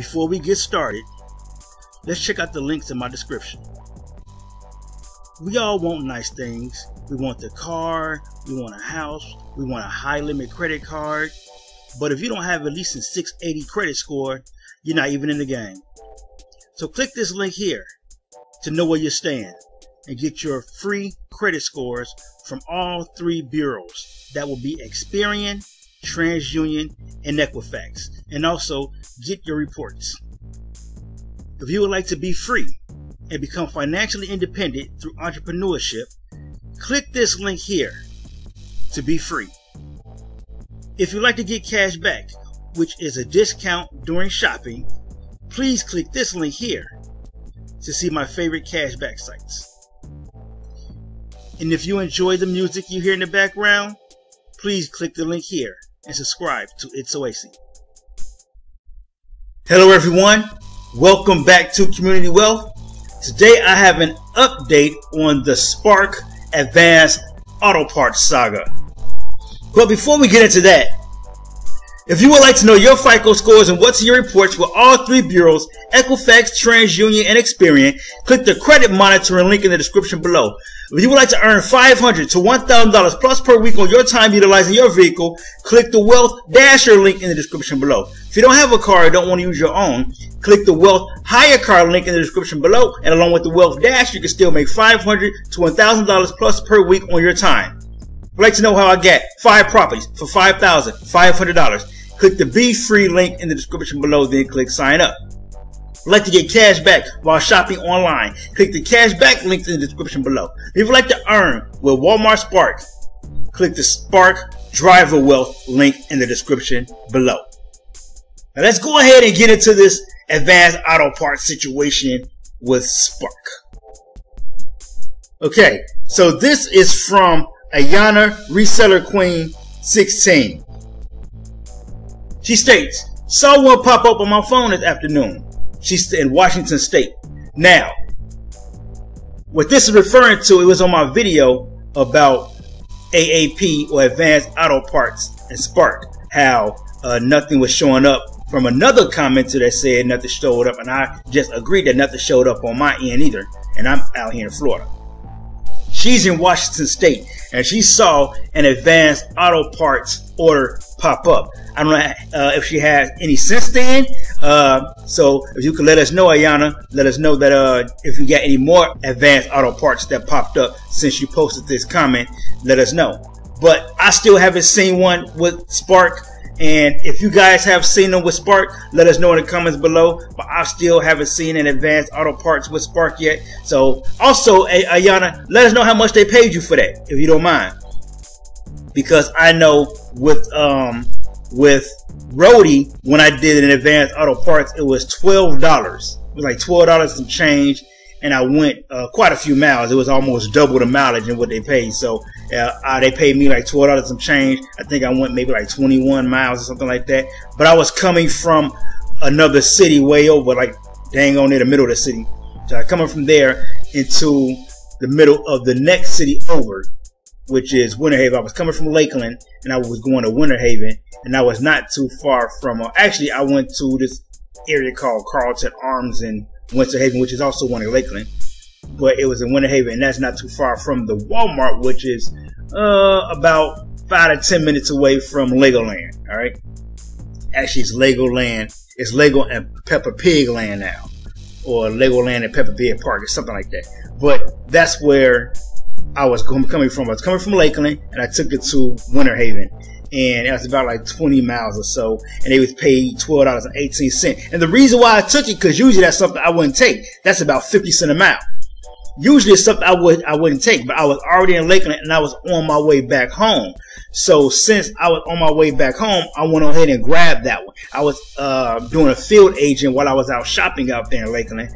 before we get started, let's check out the links in my description. We all want nice things. We want the car, we want a house, we want a high limit credit card. But if you don't have at least a 680 credit score, you're not even in the game. So click this link here to know where you stand and get your free credit scores from all three bureaus. That will be Experian, TransUnion, and Equifax. And also get your reports. If you would like to be free and become financially independent through entrepreneurship, click this link here to be free. If you'd like to get cash back, which is a discount during shopping, please click this link here to see my favorite cashback sites. And if you enjoy the music you hear in the background, please click the link here and subscribe to It's Oasis. Hello everyone, welcome back to Community Wealth. Today I have an update on the Spark Advanced Auto Parts saga. But before we get into that, if you would like to know your FICO scores and what's in your reports with all three bureaus, Equifax, TransUnion, and Experian, click the credit monitoring link in the description below. If you would like to earn $500 to $1,000 plus per week on your time utilizing your vehicle, click the Wealth Dasher link in the description below. If you don't have a car or don't want to use your own, click the Wealth HyreCar link in the description below, and along with the Wealth Dash, you can still make $500 to $1,000 plus per week on your time. You'd like to know how I get five properties for $5,500, click the Be Free link in the description below, then click sign up. like to get cash back while shopping online, click the cash back link in the description below. If you'd like to earn with Walmart Spark, click the Spark Driver Wealth link in the description below. Now let's go ahead and get into this advanced auto parts situation with Spark. Okay, so this is from Ayana Reseller Queen 16. She states, saw one pop up on my phone this afternoon. She's in Washington State. Now, what this is referring to, it was on my video about AAP or Advanced Auto Parts and Spark, how uh, nothing was showing up from another commenter that said nothing showed up, and I just agreed that nothing showed up on my end either, and I'm out here in Florida. She's in Washington State, and she saw an Advanced Auto Parts order pop up. I don't know uh, if she has any since then. Uh, so if you could let us know, Ayana, let us know that uh, if you got any more advanced auto parts that popped up since you posted this comment, let us know. But I still haven't seen one with Spark. And if you guys have seen them with Spark, let us know in the comments below. But I still haven't seen an advanced auto parts with Spark yet. So also, Ayana, let us know how much they paid you for that, if you don't mind. Because I know with um with Roadie when I did an advanced auto parts, it was twelve dollars. It was like twelve dollars some change, and I went uh, quite a few miles. It was almost double the mileage and what they paid. So uh, they paid me like twelve dollars some change. I think I went maybe like twenty one miles or something like that. But I was coming from another city way over, like dang on near the middle of the city. So I coming from there into the middle of the next city over which is Winter Haven. I was coming from Lakeland and I was going to Winter Haven and I was not too far from, uh, actually I went to this area called Carlton Arms in Winter Haven, which is also one in Lakeland, but it was in Winter Haven and that's not too far from the Walmart, which is, uh, about five to 10 minutes away from Legoland. All right. Actually, it's Legoland. It's Lego and Peppa Pig Land now or Legoland and Peppa Pig Park or something like that. But that's where I was coming from. I was coming from Lakeland, and I took it to Winter Haven, and it was about like 20 miles or so, and they was paid twelve dollars and eighteen cent. And the reason why I took it, because usually that's something I wouldn't take. That's about 50 cent a mile. Usually it's something I would I wouldn't take, but I was already in Lakeland and I was on my way back home. So since I was on my way back home, I went ahead and grabbed that one. I was uh, doing a field agent while I was out shopping out there in Lakeland,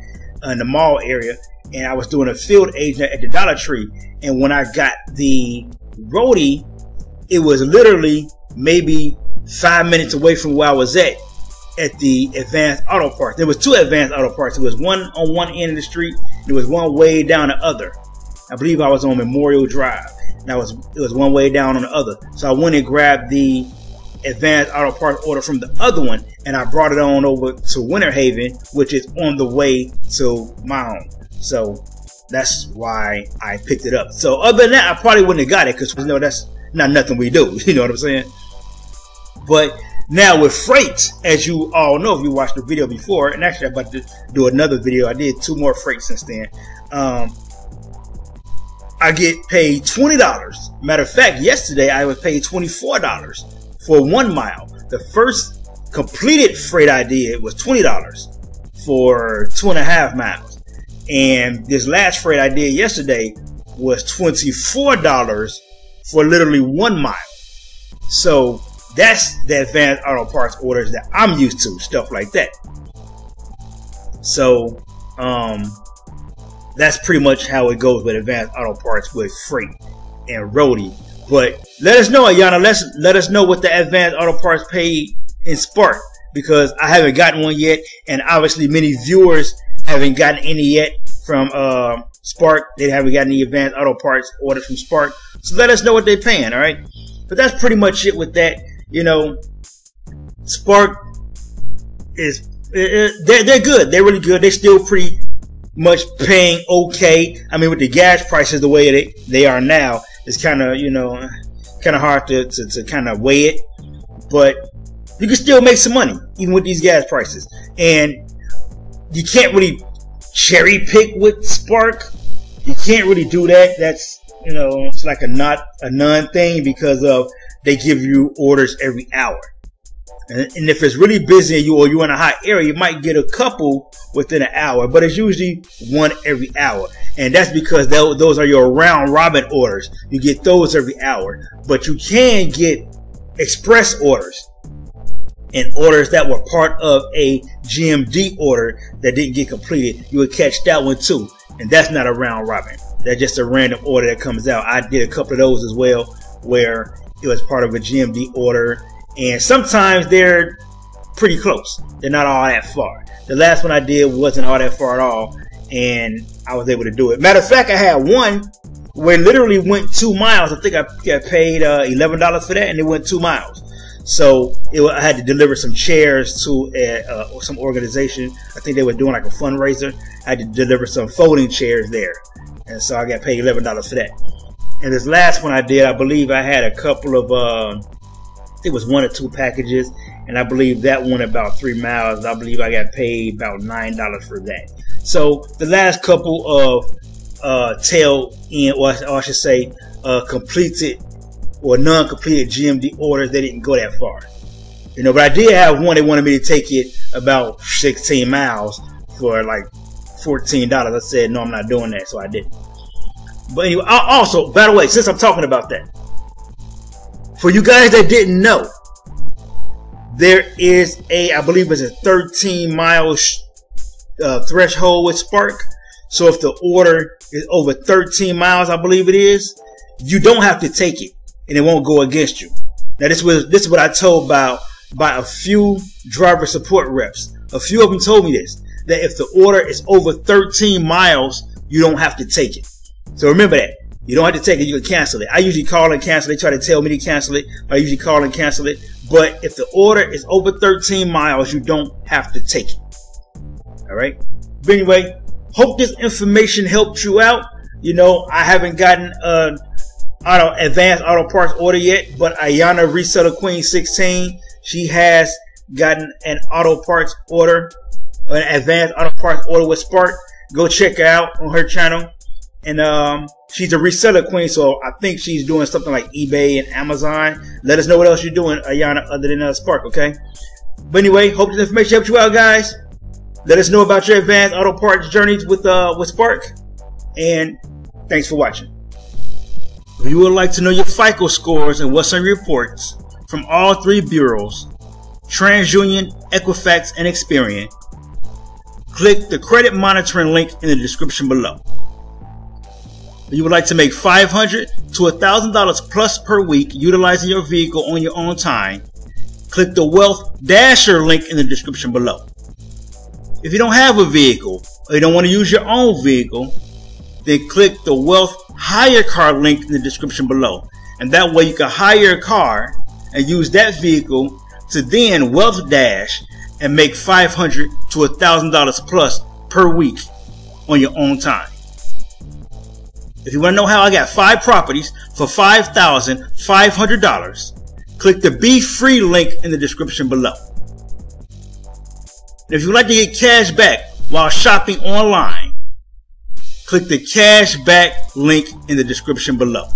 uh, in the mall area, and I was doing a field agent at the Dollar Tree. And when I got the roadie, it was literally maybe five minutes away from where I was at at the advanced auto parts. There was two advanced auto parts. There was one on one end of the street. There was one way down the other. I believe I was on Memorial Drive. That was it was one way down on the other. So I went and grabbed the advanced auto parts order from the other one and I brought it on over to Winter Haven, which is on the way to my home. So that's why I picked it up. So other than that, I probably wouldn't have got it because you know that's not nothing we do. You know what I'm saying? But now with Frayt, as you all know, if you watched the video before, and actually I'm about to do another video. I did two more Frayt since then. Um, I get paid $20. Matter of fact, yesterday I was paid $24 for one mile. The first completed Frayt I did was $20 for two and a half miles. And this last Frayt I did yesterday was $24 for literally one mile. So that's the advanced auto parts orders that I'm used to, stuff like that. So, um, that's pretty much how it goes with advanced auto parts with Frayt and roadie. But let us know, Ayana. Let's let us know what the advanced auto parts paid in Spark because I haven't gotten one yet, and obviously many viewers haven't gotten any yet from uh, Spark. They haven't gotten any advanced auto parts orders from Spark. So let us know what they're paying. All right. But that's pretty much it with that. You know, Spark is eh, eh, they're, they're good. They're really good. They're still pretty much paying okay. I mean, with the gas prices the way they, they are now, it's kind of, you know, kind of hard to, to, to kind of weigh it. But you can still make some money, even with these gas prices. And you can't really cherry pick with Spark. You can't really do that. That's, you know, it's like a not a none thing because of they give you orders every hour. And, if it's really busy and you or you're in a hot area, you might get a couple within an hour, but it's usually one every hour. And that's because those are your round robin orders. You get those every hour, but you can get express orders and orders that were part of a GMD order that didn't get completed. You would catch that one too. And that's not a round robin. That's just a random order that comes out. I did a couple of those as well where it was part of a GMD order and sometimes they're pretty close. They're not all that far. The last one I did wasn't all that far at all, and I was able to do it. Matter of fact, I had one where literally went two miles. I think I got paid uh, eleven dollars for that, and it went two miles. So it, I had to deliver some chairs to a, uh, some organization. I think they were doing like a fundraiser. I had to deliver some folding chairs there, and so I got paid eleven dollars for that. And this last one I did, I believe I had a couple of uh, it was one or two packages, and I believe that one about three miles. I believe I got paid about nine dollars for that. So the last couple of uh, tail end, or, I should say, uh, completed or non-completed GMD orders, they didn't go that far. You know, but I did have one. They wanted me to take it about 16 miles for like $14. I said, no, I'm not doing that. So I didn't. But anyway, also, by the way, since I'm talking about that, for you guys that didn't know, there is a, I believe it's a 13 mile uh, threshold with Spark. So if the order is over 13 miles, I believe it is, you don't have to take it and it won't go against you. Now this was, this is what I told about by a few driver support reps. A few of them told me this, that if the order is over 13 miles, you don't have to take it. So remember that. You don't have to take it. You can cancel it. I usually call and cancel. They try to tell me to cancel it. I usually call and cancel it. But if the order is over 13 miles, you don't have to take it. All right. But anyway, hope this information helped you out. You know, I haven't gotten an auto advanced auto parts order yet, but Ayana Reseller Queen 16, she has gotten an auto parts order, an advanced auto parts order with Spark. Go check her out on her channel. And um, she's a reseller queen, so I think she's doing something like eBay and Amazon. Let us know what else you're doing, Ayana, other than uh, Spark, okay? But anyway, hope this information helped you out, guys. Let us know about your advanced auto parts journeys with uh, with Spark. And thanks for watching. If you would like to know your FICO scores and what's on your reports from all three bureaus, TransUnion, Equifax, and Experian, click the credit monitoring link in the description below you would like to make 500 to $1,000 plus per week utilizing your vehicle on your own time, click the Wealth Dasher link in the description below. If you don't have a vehicle or you don't want to use your own vehicle, then click the Wealth HyreCar link in the description below. And that way you can hire a car and use that vehicle to then wealth dash and make 500 to $1,000 plus per week on your own time. If you want to know how I got five properties for $5,500, click the Be Free link in the description below. If you would like to get cash back while shopping online, click the cash back link in the description below.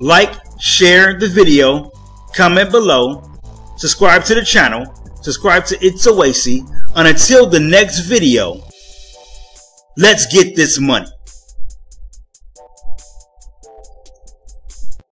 Like, share the video, comment below, subscribe to the channel, subscribe to It's Oasis, and until the next video, let's get this money.